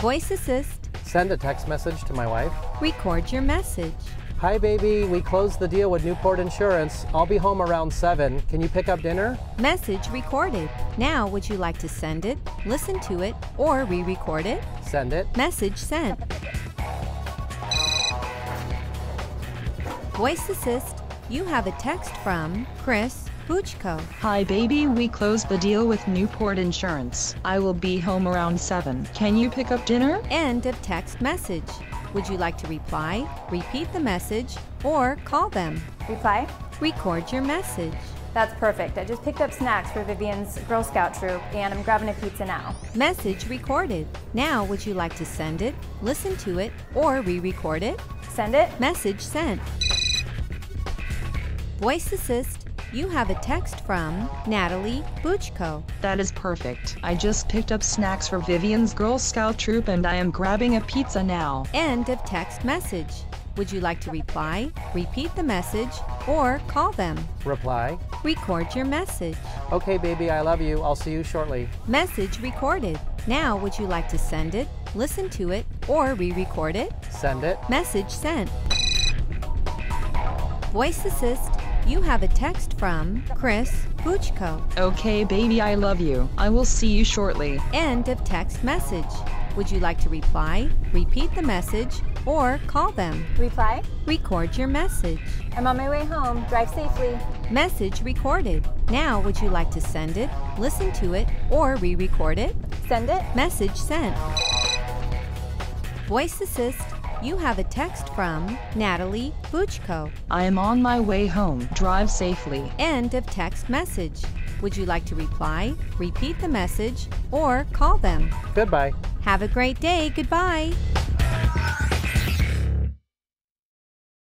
Voice Assist. Send a text message to my wife. Record your message. Hi, baby. We closed the deal with Newport Insurance. I'll be home around 7. Can you pick up dinner? Message recorded. Now, would you like to send it, listen to it, or re record it? Send it. Message sent. Voice Assist. You have a text from Chris Buchko. Hi baby, we closed the deal with Newport Insurance. I will be home around 7. Can you pick up dinner? End of text message. Would you like to reply, repeat the message, or call them? Reply? Record your message. That's perfect. I just picked up snacks for Vivian's Girl Scout troop and I'm grabbing a pizza now. Message recorded. Now, would you like to send it, listen to it, or re record it? Send it? Message sent. Voice Assist. You have a text from Natalie Buchko. That is perfect. I just picked up snacks for Vivian's Girl Scout troop and I am grabbing a pizza now. End of text message. Would you like to reply, repeat the message, or call them? Reply. Record your message. Okay, baby, I love you. I'll see you shortly. Message recorded. Now, would you like to send it, listen to it, or re record it? Send it. Message sent. Voice Assist. You have a text from Chris Buchko. Okay baby, I love you. I will see you shortly. End of text message. Would you like to reply, repeat the message, or call them? Reply? Record your message. I'm on my way home. Drive safely. Message recorded. Now, would you like to send it, listen to it, or re record it? Send it? Message sent. Voice Assist. You have a text from Natalie Buchko. I am on my way home. Drive safely. End of text message. Would you like to reply, repeat the message, or call them? Goodbye. Have a great day. Goodbye.